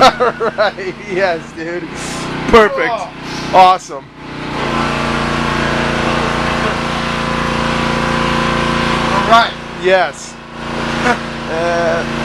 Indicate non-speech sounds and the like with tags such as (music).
right. (laughs) Yes, dude. Perfect. Oh. Awesome. All right. Yes. (laughs) uh,